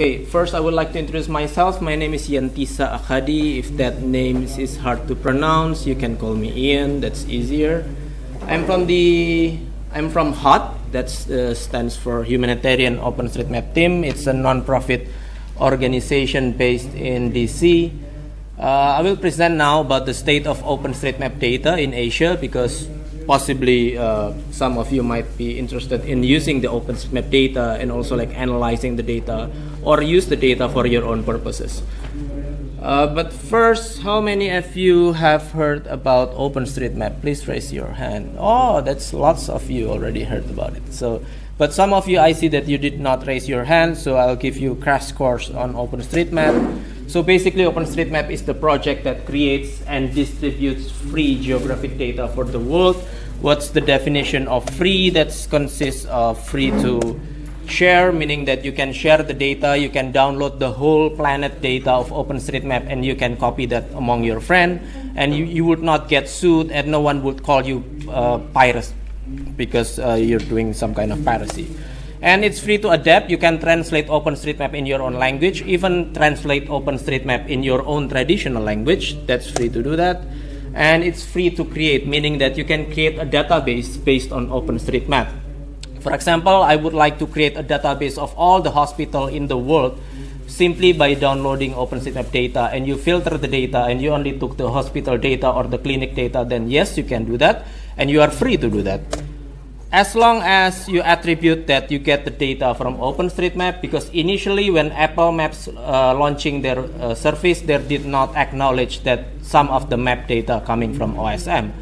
Okay, first I would like to introduce myself. My name is Yantisa Akhadi. If that name is hard to pronounce, you can call me Ian. That's easier. I'm from the I'm from HOT. That uh, stands for Humanitarian OpenStreetMap Team. It's a non-profit organization based in DC. Uh, I will present now about the state of OpenStreetMap data in Asia because possibly uh, some of you might be interested in using the OpenStreetMap data and also like analyzing the data or use the data for your own purposes. Uh, but first, how many of you have heard about OpenStreetMap? Please raise your hand. Oh, that's lots of you already heard about it. So, but some of you, I see that you did not raise your hand, so I'll give you crash course on OpenStreetMap. So basically, OpenStreetMap is the project that creates and distributes free geographic data for the world. What's the definition of free? That consists of free to share, meaning that you can share the data, you can download the whole planet data of OpenStreetMap and you can copy that among your friend and you, you would not get sued and no one would call you uh, pirate because uh, you're doing some kind of piracy. And it's free to adapt. You can translate OpenStreetMap in your own language, even translate OpenStreetMap in your own traditional language. That's free to do that. And it's free to create, meaning that you can create a database based on OpenStreetMap. For example, I would like to create a database of all the hospital in the world simply by downloading OpenStreetMap data and you filter the data and you only took the hospital data or the clinic data, then yes, you can do that and you are free to do that. As long as you attribute that you get the data from OpenStreetMap, because initially when Apple Maps uh, launching their uh, service, they did not acknowledge that some of the map data coming from OSM.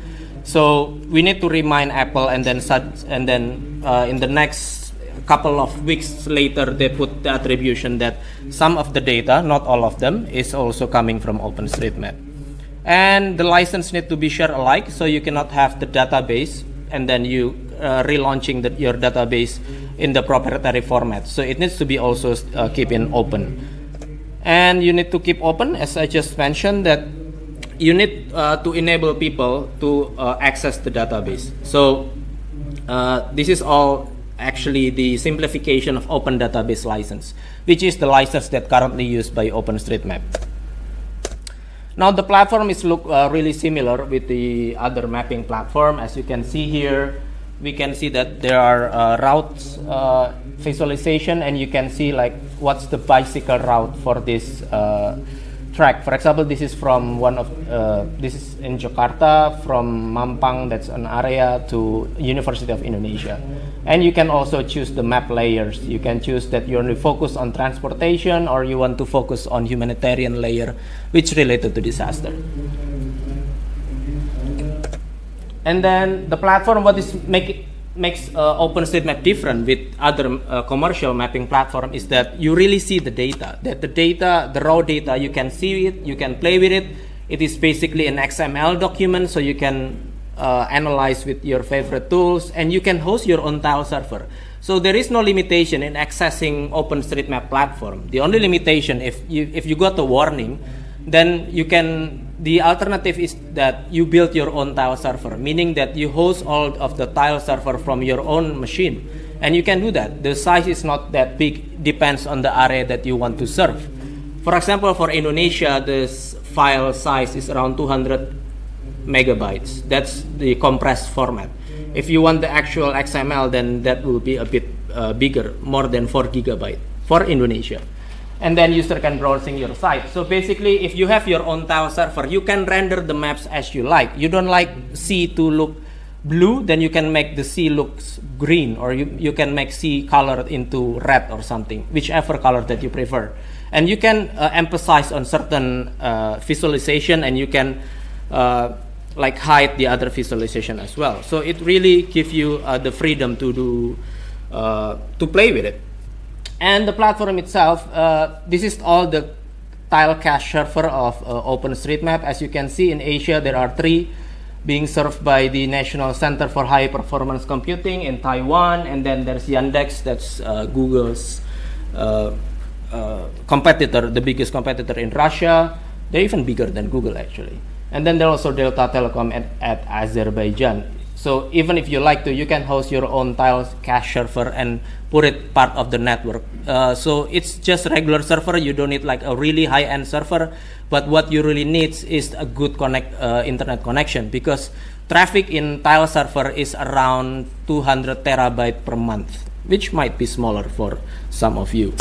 So we need to remind Apple, and then such, and then uh, in the next couple of weeks later, they put the attribution that some of the data, not all of them, is also coming from OpenStreetMap. And the license need to be shared alike, so you cannot have the database and then you uh, relaunching the, your database in the proprietary format. So it needs to be also uh, keep in open. And you need to keep open, as I just mentioned, that you need uh, to enable people to uh, access the database. So uh, this is all actually the simplification of Open Database License, which is the license that currently used by OpenStreetMap. Now the platform is look uh, really similar with the other mapping platform. As you can see here, we can see that there are uh, routes uh, visualization and you can see like what's the bicycle route for this track. For example, this is from one of uh, this is in Jakarta from Mampang. That's an area to University of Indonesia, and you can also choose the map layers. You can choose that you only focus on transportation or you want to focus on humanitarian layer, which related to disaster. And then the platform, what is make makes uh, OpenStreetMap different with other uh, commercial mapping platform is that you really see the data. That the data, the raw data, you can see it, you can play with it. It is basically an XML document, so you can uh, analyze with your favorite tools, and you can host your own tile server. So there is no limitation in accessing OpenStreetMap platform. The only limitation, if you if you got a warning, then you can the alternative is that you build your own tile server, meaning that you host all of the tile server from your own machine. And you can do that. The size is not that big, depends on the area that you want to serve. For example, for Indonesia, this file size is around 200 megabytes. That's the compressed format. If you want the actual XML, then that will be a bit uh, bigger, more than 4 gigabyte for Indonesia and then user can browsing your site. So basically, if you have your own tile server, you can render the maps as you like. You don't like sea to look blue, then you can make the sea looks green, or you, you can make sea color into red or something, whichever color that you prefer. And you can uh, emphasize on certain uh, visualization, and you can uh, like hide the other visualization as well. So it really gives you uh, the freedom to do uh, to play with it. And the platform itself, uh, this is all the tile cache server of uh, OpenStreetMap. As you can see in Asia, there are three being served by the National Center for High Performance Computing in Taiwan, and then there's Yandex, that's uh, Google's uh, uh, competitor, the biggest competitor in Russia. They're even bigger than Google actually. And then there's also Delta Telecom at, at Azerbaijan. So even if you like to, you can host your own tiles cache server and put it part of the network. Uh, so it's just regular server. You don't need like a really high-end server, but what you really need is a good connect uh, internet connection because traffic in tile server is around 200 terabyte per month, which might be smaller for some of you.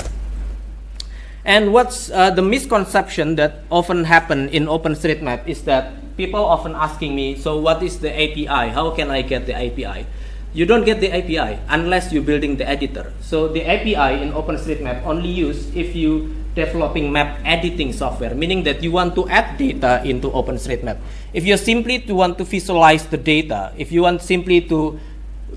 And what's uh, the misconception that often happen in OpenStreetMap is that people often asking me, so what is the API? How can I get the API? You don't get the API unless you're building the editor. So the API in OpenStreetMap only use if you developing map editing software, meaning that you want to add data into OpenStreetMap. If you simply to want to visualize the data, if you want simply to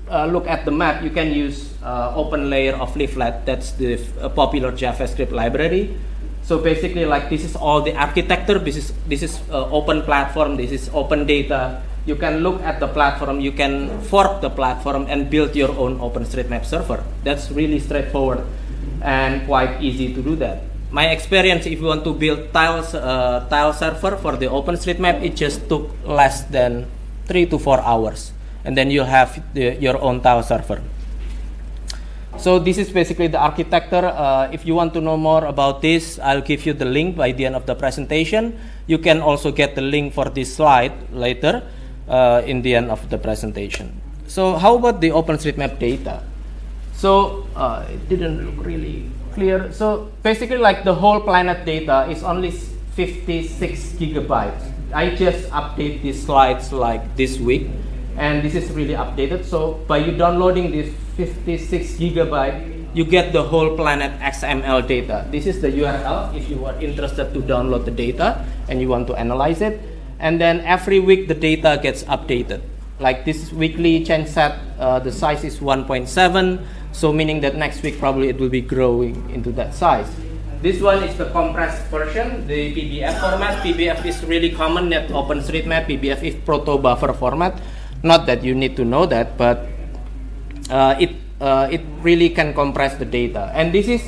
uh, look at the map, you can use uh, OpenLayer of Leaflet. That's the uh, popular JavaScript library. So basically, like this is all the architecture. This is this is uh, open platform. This is open data. You can look at the platform. You can fork the platform and build your own OpenStreetMap server. That's really straightforward and quite easy to do that. My experience, if you want to build tiles uh, tile server for the OpenStreetMap, it just took less than three to four hours and then you have the, your own tile server. So this is basically the architecture. Uh, if you want to know more about this, I'll give you the link by the end of the presentation. You can also get the link for this slide later uh, in the end of the presentation. So how about the OpenStreetMap data? So uh, it didn't look really clear. So basically like the whole planet data is only 56 gigabytes. I just update these slides like this week and this is really updated. So by you downloading this 56 gigabyte, you get the whole planet XML data. This is the URL if you are interested to download the data and you want to analyze it. And then every week the data gets updated. Like this weekly change set, uh, the size is 1.7, so meaning that next week probably it will be growing into that size. This one is the compressed version, the PBF format. PBF is really common at OpenStreetMap. PBF is proto buffer format. Not that you need to know that, but it, uh, it really can compress the data. And this is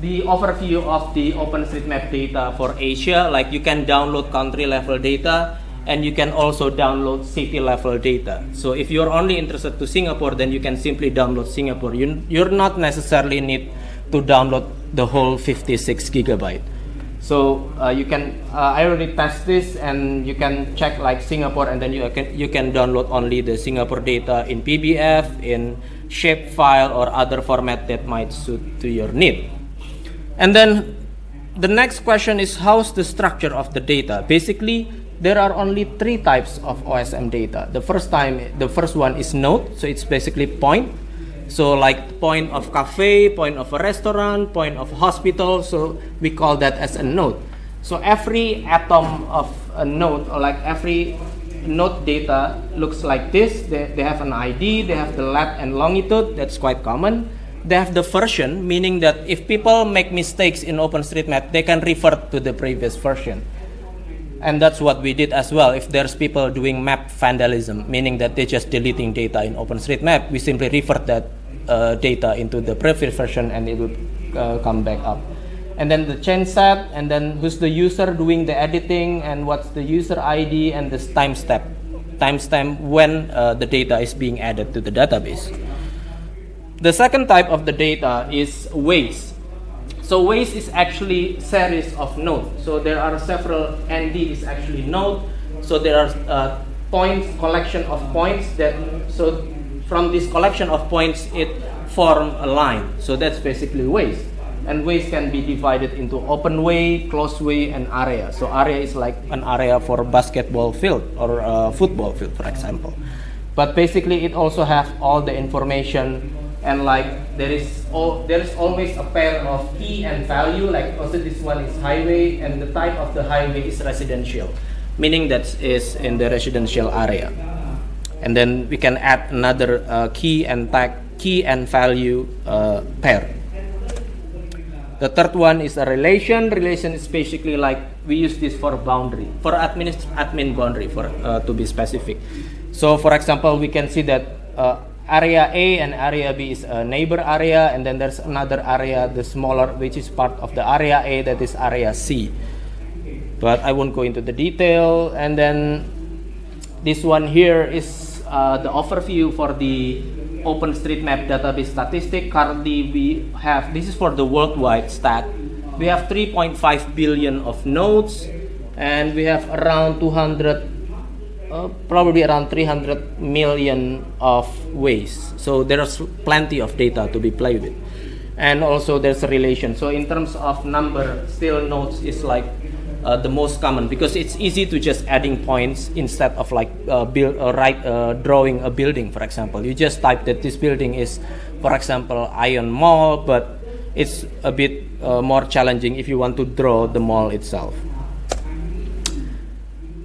the overview of the OpenStreetMap data for Asia. Like you can download country level data and you can also download city level data. So if you're only interested to Singapore, then you can simply download Singapore. You, you're not necessarily need to download the whole 56 gigabyte. So uh, you can, uh, I already test this and you can check like Singapore and then you can, you can download only the Singapore data in PBF, in shapefile or other format that might suit to your need. And then the next question is how's the structure of the data? Basically, there are only three types of OSM data. The first time, the first one is node, so it's basically point so like point of cafe, point of a restaurant, point of hospital. So we call that as a node. So every atom of a node or like every node data looks like this. They, they have an ID, they have the lat and longitude, that's quite common. They have the version, meaning that if people make mistakes in OpenStreetMap, they can refer to the previous version. And that's what we did as well. If there's people doing map vandalism, meaning that they're just deleting data in OpenStreetMap, we simply revert that uh, data into the previous version and it will uh, come back up. And then the change set, and then who's the user doing the editing, and what's the user ID, and this timestamp, timestamp when uh, the data is being added to the database. The second type of the data is ways. So ways is actually series of nodes. So there are several ND is actually node. So there are uh, points collection of points that so from this collection of points it form a line. So that's basically ways. And ways can be divided into open way, closed way, and area. So area is like an area for basketball field or uh, football field, for example. But basically, it also have all the information and like there is all, there is always a pair of key and value like also this one is highway and the type of the highway is residential meaning that is in the residential area. And then we can add another uh, key and tag key and value uh, pair. The third one is a relation. Relation is basically like we use this for boundary for admin admin boundary for uh, to be specific. So for example we can see that uh, area A and area B is a neighbor area, and then there's another area, the smaller, which is part of the area A, that is area C. But I won't go into the detail. And then this one here is uh, the overview for the OpenStreetMap database statistic. Currently, we have this is for the worldwide stat. We have 3.5 billion of nodes, and we have around 200, uh, probably around 300 million of ways. So there's plenty of data to be played with, and also there's a relation. So in terms of number, still nodes is like uh, the most common because it's easy to just adding points instead of like uh, build uh, right uh, drawing a building for example you just type that this building is for example ion mall but it's a bit uh, more challenging if you want to draw the mall itself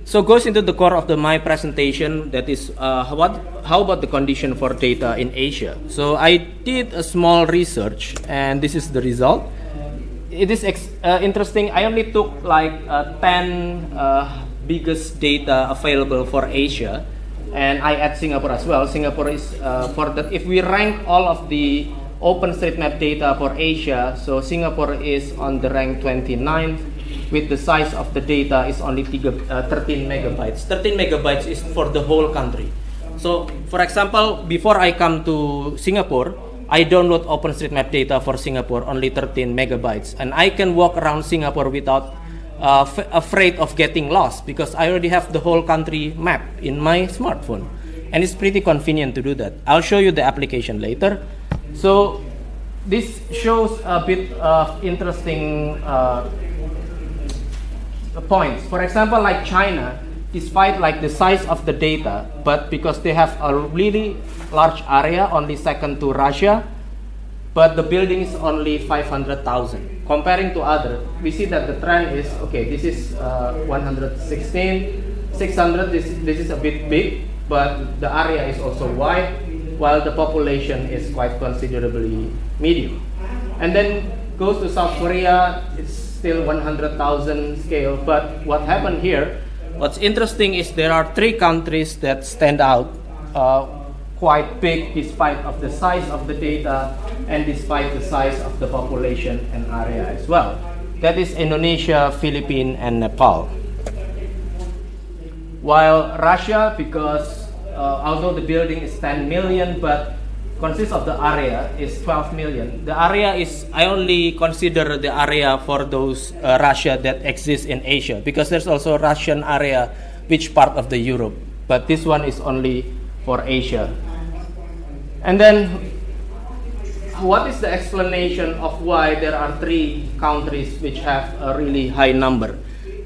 so goes into the core of the my presentation that is uh, what how about the condition for data in asia so i did a small research and this is the result it is uh, interesting. I only took like uh, 10 uh, biggest data available for Asia, and I add Singapore as well. Singapore is uh, for that. If we rank all of the OpenStreetMap data for Asia, so Singapore is on the rank 29th with the size of the data is only 13 uh, megabytes. 13 megabytes is for the whole country. So, for example, before I come to Singapore, I download OpenStreetMap data for Singapore, only 13 megabytes, and I can walk around Singapore without uh, afraid of getting lost because I already have the whole country map in my smartphone, and it's pretty convenient to do that. I'll show you the application later. So this shows a bit of interesting uh, points. For example, like China, despite like the size of the data, but because they have a really large area, only second to Russia, but the building is only 500,000. Comparing to other, we see that the trend is, okay, this is uh, 116, 600, this, this is a bit big, but the area is also wide, while the population is quite considerably medium. And then goes to South Korea, it's still 100,000 scale, but what happened here What's interesting is there are three countries that stand out uh, quite big despite of the size of the data and despite the size of the population and area as well. That is Indonesia, Philippines, and Nepal. While Russia, because uh, although the building is 10 million, but consists of the area is 12 million. The area is, I only consider the area for those uh, Russia that exists in Asia because there's also Russian area which part of the Europe. But this one is only for Asia. And then what is the explanation of why there are three countries which have a really high number?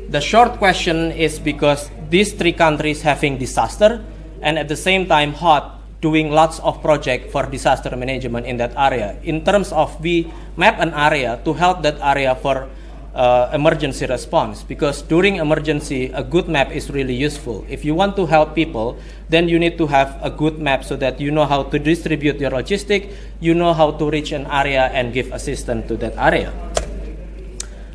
The short question is because these three countries having disaster and at the same time HOT doing lots of project for disaster management in that area. In terms of we map an area to help that area for uh, emergency response because during emergency a good map is really useful. If you want to help people, then you need to have a good map so that you know how to distribute your logistic, you know how to reach an area and give assistance to that area.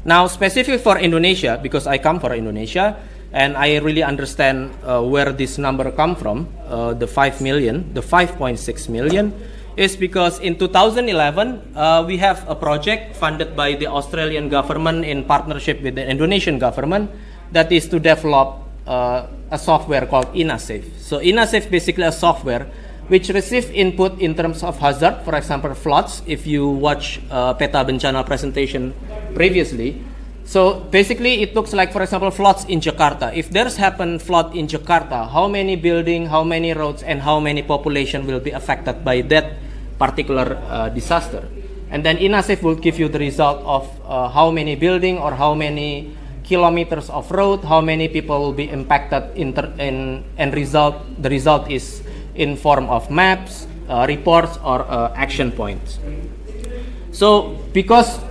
Now, specific for Indonesia, because I come from Indonesia, and I really understand uh, where this number come from, uh, the 5 million, the 5.6 million, is because in 2011 uh, we have a project funded by the Australian government in partnership with the Indonesian government that is to develop uh, a software called INASAFE. So INASAFE basically a software which receive input in terms of hazard, for example floods. If you watch uh, Peta Bencana presentation previously, so basically, it looks like, for example, floods in Jakarta. If there's happened flood in Jakarta, how many building, how many roads, and how many population will be affected by that particular uh, disaster? And then INASAFE will give you the result of uh, how many building or how many kilometers of road, how many people will be impacted in, in and result. The result is in form of maps, uh, reports, or uh, action points. So because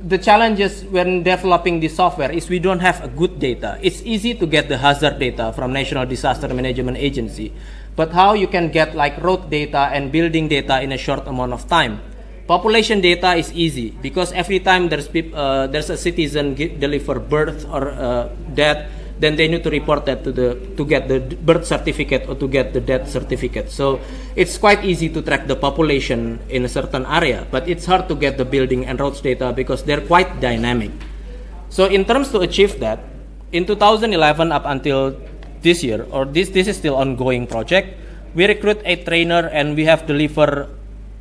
the challenges when developing this software is we don't have a good data. It's easy to get the hazard data from National Disaster Management Agency, but how you can get like road data and building data in a short amount of time. Population data is easy because every time there's uh, there's a citizen deliver birth or uh, death, then they need to report that to the to get the birth certificate or to get the death certificate. So it's quite easy to track the population in a certain area, but it's hard to get the building and roads data because they're quite dynamic. So in terms to achieve that, in 2011 up until this year, or this this is still ongoing project, we recruit a trainer and we have delivered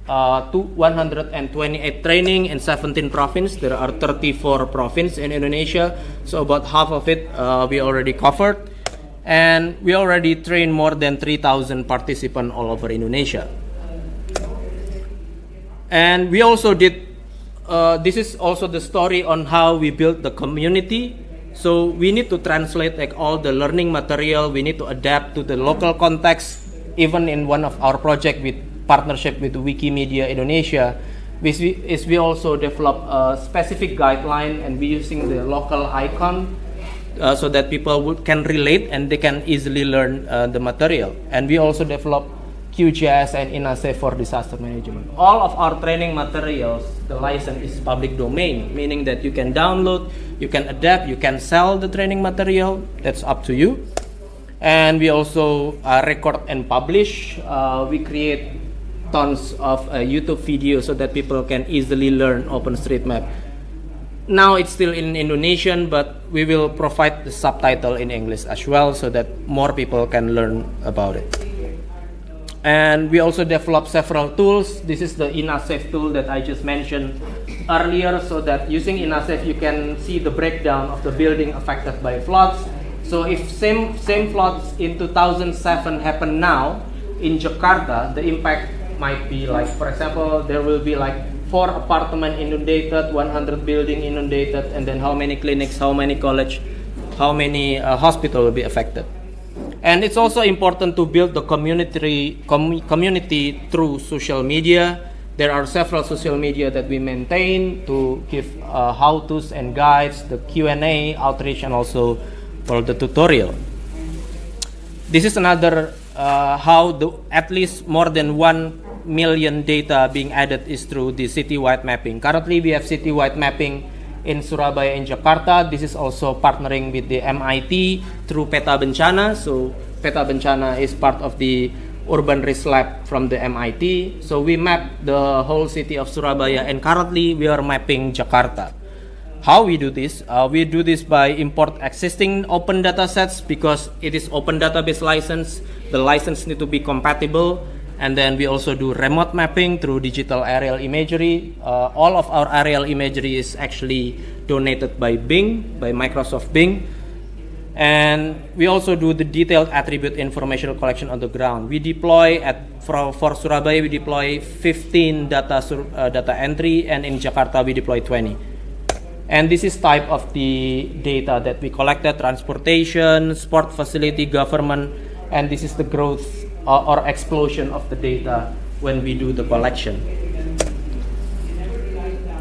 uh, 128 training in 17 provinces. There are 34 provinces in Indonesia, so about half of it uh, we already covered. And we already trained more than 3,000 participants all over Indonesia. And we also did, uh, this is also the story on how we built the community. So we need to translate like all the learning material, we need to adapt to the local context, even in one of our project with partnership with Wikimedia Indonesia, is we, is we also develop a specific guideline and we're using the local icon uh, so that people would, can relate and they can easily learn uh, the material. And we also develop QGIS and INASAFE for disaster management. All of our training materials, the license is public domain, meaning that you can download, you can adapt, you can sell the training material. That's up to you. And we also uh, record and publish. Uh, we create tons of uh, YouTube videos so that people can easily learn OpenStreetMap. Now it's still in Indonesian, but we will provide the subtitle in English as well so that more people can learn about it. And we also developed several tools. This is the INASAFE tool that I just mentioned earlier so that using INASAFE you can see the breakdown of the building affected by floods. So if same, same floods in 2007 happen now in Jakarta, the impact might be like, for example, there will be like four apartment inundated, 100 building inundated, and then how many clinics, how many college, how many uh, hospital will be affected. And it's also important to build the community, com community through social media. There are several social media that we maintain to give uh, how-tos and guides, the Q&A, outreach, and also for the tutorial. This is another uh, how the, at least more than one million data being added is through the citywide mapping. Currently, we have citywide mapping in Surabaya and Jakarta. This is also partnering with the MIT through Peta Bencana. So Peta Bencana is part of the Urban Risk Lab from the MIT. So we map the whole city of Surabaya and currently we are mapping Jakarta. How we do this? Uh, we do this by import existing open data sets because it is open database license. The license need to be compatible and then we also do remote mapping through digital aerial imagery. Uh, all of our aerial imagery is actually donated by Bing, by Microsoft Bing. And we also do the detailed attribute information collection on the ground. We deploy at for, for Surabaya we deploy 15 data uh, data entry, and in Jakarta we deploy 20. And this is type of the data that we collected: transportation, sport facility, government, and this is the growth or, or explosion of the data when we do the collection.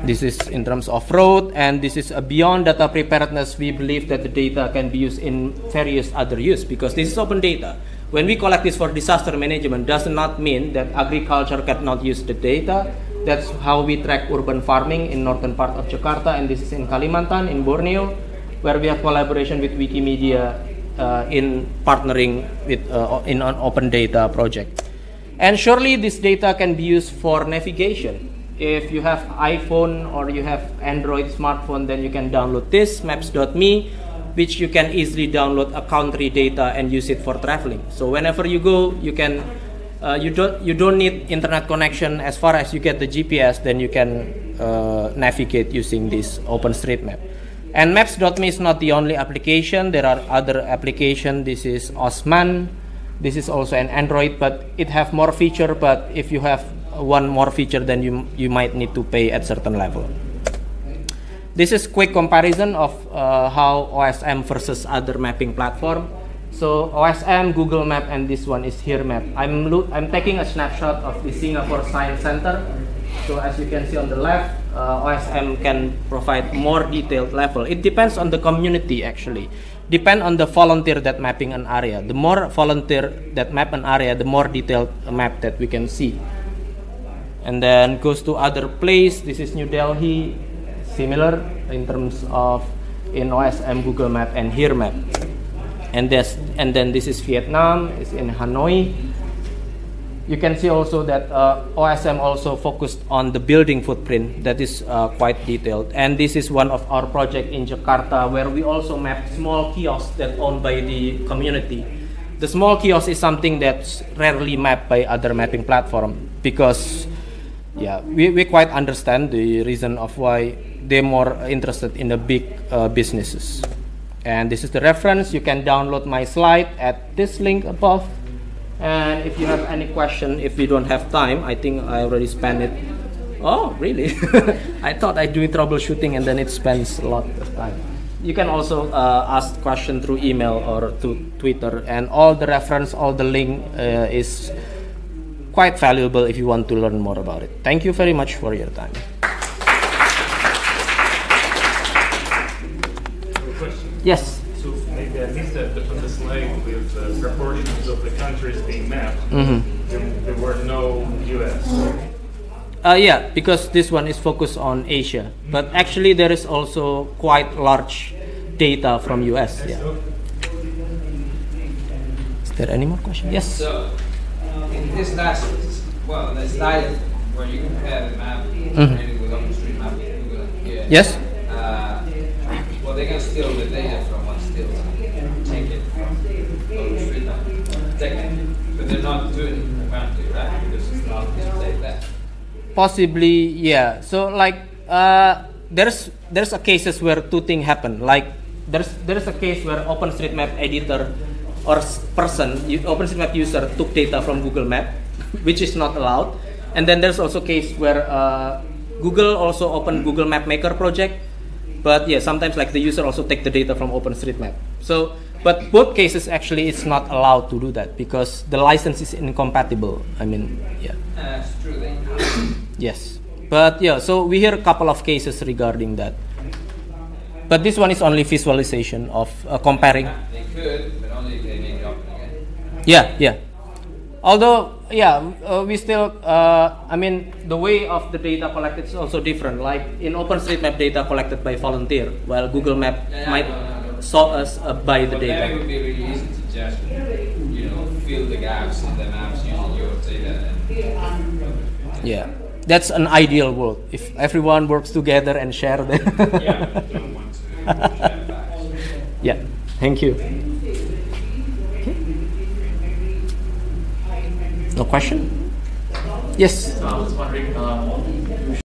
This is in terms of road, and this is beyond data preparedness. We believe that the data can be used in various other use because this is open data. When we collect this for disaster management, does not mean that agriculture cannot use the data. That's how we track urban farming in northern part of Jakarta, and this is in Kalimantan, in Borneo, where we have collaboration with Wikimedia in partnering with uh, in an open data project. And surely this data can be used for navigation. If you have iPhone or you have Android smartphone, then you can download this maps.me, which you can easily download a country data and use it for traveling. So whenever you go, you can uh, you don't you don't need internet connection as far as you get the GPS, then you can uh, navigate using this OpenStreetMap. And Maps.me is not the only application. There are other applications. This is OsmAnd. This is also an Android, but it have more feature. But if you have one more feature, then you you might need to pay at certain level. This is quick comparison of uh, how OSM versus other mapping platform. So OSM, Google Map, and this one is Here Map. I'm I'm taking a snapshot of the Singapore Science Center. So as you can see on the left, uh, OSM can provide more detailed level. It depends on the community actually. Depend on the volunteer that mapping an area. The more volunteer that map an area, the more detailed map that we can see. And then goes to other place. This is New Delhi, similar in terms of in OSM, Google Map, and Here Map. And this, and then this is Vietnam. It's in Hanoi you can see also that uh, OSM also focused on the building footprint that is uh, quite detailed. And this is one of our project in Jakarta where we also map small kiosks that owned by the community. The small kiosk is something that's rarely mapped by other mapping platform because yeah, we, we quite understand the reason of why they're more interested in the big uh, businesses. And this is the reference. You can download my slide at this link above. And if you have any question, if you don't have time, I think I already spent it. Oh, really? I thought I'd do troubleshooting and then it spends a lot of time you can also uh, ask question through email or to Twitter, and all the reference, all the link uh, is quite valuable if you want to learn more about it. Thank you very much for your time. Yes. So maybe I missed that, but on the slide with uh, proportions of the countries being mapped, Mm-hmm. there, there were no U.S. Uh, yeah, because this one is focused on Asia, but actually there is also quite large data from US. Yeah. Is there any more questions? Yes. So, in this last, well, the slide where you compare the map Mhm. with OpenStreetMap, Google, yeah. Yes. Uh, well, they can steal the data from one still, take it from OpenStreetMap, technically, but they're not doing it apparently, right? Because it's not displayed there. Possibly, yeah. So like, uh, there's there's a cases where two things happen. Like there's there's a case where OpenStreetMap editor or person, OpenStreetMap user took data from Google Map, which is not allowed. And then there's also case where uh, Google also open Google Map Maker project, but yeah, sometimes like the user also take the data from OpenStreetMap. So, but both cases actually it's not allowed to do that because the license is incompatible. I mean, yeah. Uh, Yes. But yeah, so we hear a couple of cases regarding that. But this one is only visualization of uh, comparing. they could, but only if they make it up again. Yeah, yeah. Although, yeah, uh, we still, uh, I mean, the way of the data collected is also different. Like in OpenStreetMap data collected by volunteer, while Google Map Yeah, might I know. saw us uh, by the then it data. would be really easy to just, you know, fill the gaps in the maps using your data. And, Yeah, that's an ideal world if everyone works together and share the. Yeah, I don't want to. yeah. Thank you. No question? Yes.